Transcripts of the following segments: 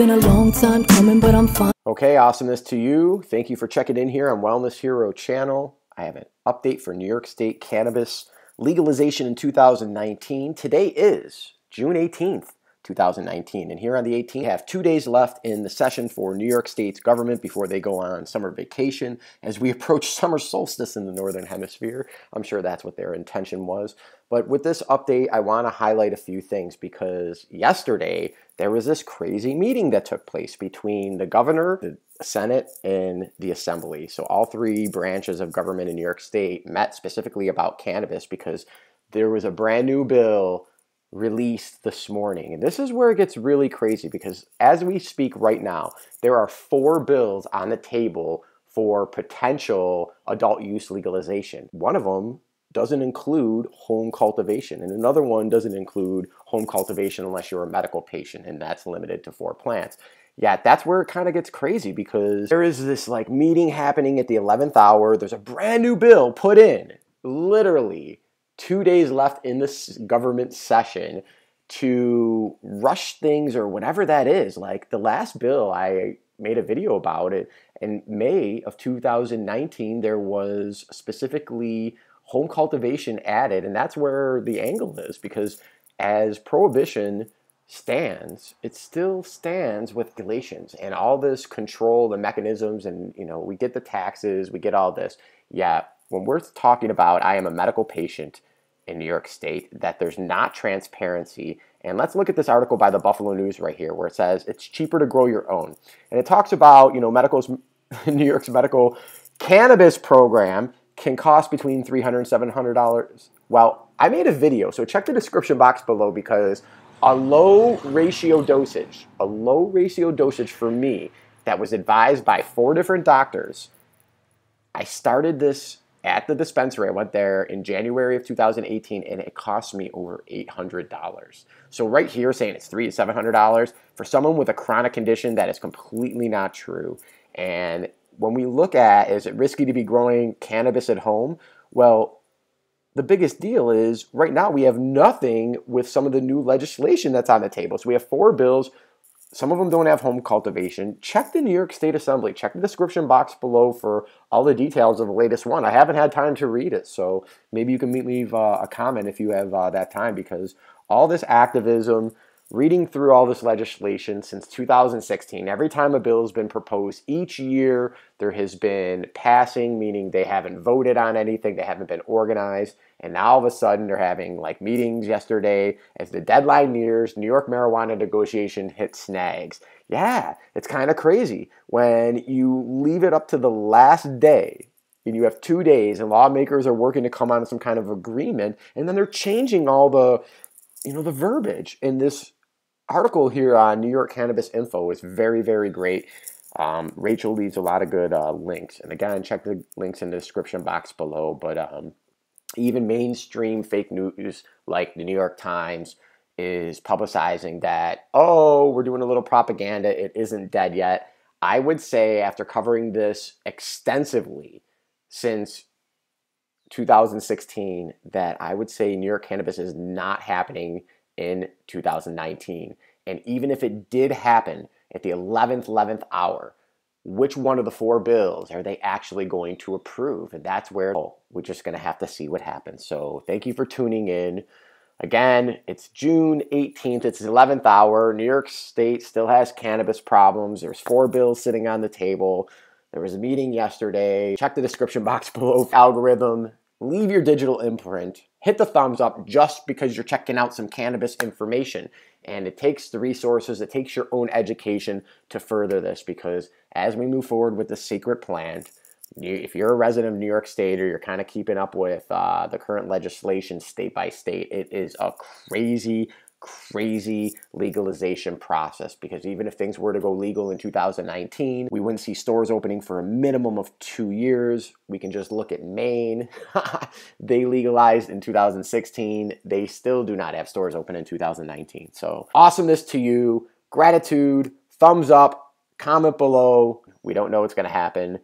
been a long time coming, but I'm fine. Okay, awesomeness to you. Thank you for checking in here on Wellness Hero channel. I have an update for New York State cannabis legalization in 2019. Today is June 18th. 2019. And here on the 18th, we have two days left in the session for New York State's government before they go on summer vacation. As we approach summer solstice in the Northern Hemisphere, I'm sure that's what their intention was. But with this update, I want to highlight a few things because yesterday there was this crazy meeting that took place between the governor, the Senate, and the Assembly. So all three branches of government in New York State met specifically about cannabis because there was a brand new bill released this morning. And this is where it gets really crazy because as we speak right now, there are four bills on the table for potential adult use legalization. One of them doesn't include home cultivation, and another one doesn't include home cultivation unless you're a medical patient, and that's limited to four plants. Yeah, that's where it kind of gets crazy because there is this like meeting happening at the 11th hour. There's a brand new bill put in, literally two days left in this government session to rush things or whatever that is. Like the last bill, I made a video about it. In May of 2019, there was specifically home cultivation added, and that's where the angle is because as prohibition stands, it still stands with regulations and all this control, the mechanisms, and you know, we get the taxes, we get all this. Yeah, when we're talking about I am a medical patient in New York State, that there's not transparency. And let's look at this article by the Buffalo News right here, where it says it's cheaper to grow your own. And it talks about, you know, medical's New York's medical cannabis program can cost between $300 and $700. Well, I made a video, so check the description box below because a low ratio dosage, a low ratio dosage for me that was advised by four different doctors. I started this at the dispensary. I went there in January of 2018 and it cost me over $800. So right here saying it's three to $700 for someone with a chronic condition that is completely not true. And when we look at is it risky to be growing cannabis at home? Well, the biggest deal is right now we have nothing with some of the new legislation that's on the table. So we have four bills some of them don't have home cultivation. Check the New York State Assembly. Check the description box below for all the details of the latest one. I haven't had time to read it, so maybe you can leave uh, a comment if you have uh, that time because all this activism, reading through all this legislation since 2016, every time a bill has been proposed, each year there has been passing, meaning they haven't voted on anything, they haven't been organized, and now all of a sudden they're having like meetings yesterday as the deadline nears, New York marijuana negotiation hit snags. Yeah, it's kind of crazy when you leave it up to the last day and you have two days and lawmakers are working to come on some kind of agreement and then they're changing all the you know the verbiage in this article here on New York Cannabis Info is very, very great. Um, Rachel leaves a lot of good uh, links. And again, check the links in the description box below. But um, even mainstream fake news like the New York Times is publicizing that, oh, we're doing a little propaganda. It isn't dead yet. I would say, after covering this extensively since 2016, that I would say New York cannabis is not happening in 2019. And even if it did happen at the 11th, 11th hour, which one of the four bills are they actually going to approve? And that's where we're just going to have to see what happens. So thank you for tuning in. Again, it's June 18th. It's the 11th hour. New York State still has cannabis problems. There's four bills sitting on the table. There was a meeting yesterday. Check the description box below. Algorithm. Leave your digital imprint hit the thumbs up just because you're checking out some cannabis information. And it takes the resources, it takes your own education to further this because as we move forward with the secret plan, if you're a resident of New York State or you're kind of keeping up with uh, the current legislation state by state, it is a crazy crazy legalization process because even if things were to go legal in 2019, we wouldn't see stores opening for a minimum of two years. We can just look at Maine. they legalized in 2016. They still do not have stores open in 2019. So awesomeness to you. Gratitude. Thumbs up. Comment below. We don't know what's going to happen.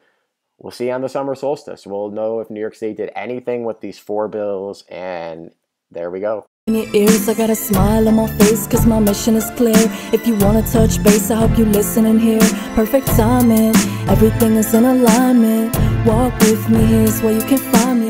We'll see on the summer solstice. We'll know if New York State did anything with these four bills, and there we go. In your ears. I got a smile on my face, cause my mission is clear. If you wanna touch base, I hope you listen and hear. Perfect timing, everything is in alignment. Walk with me, here's where you can find me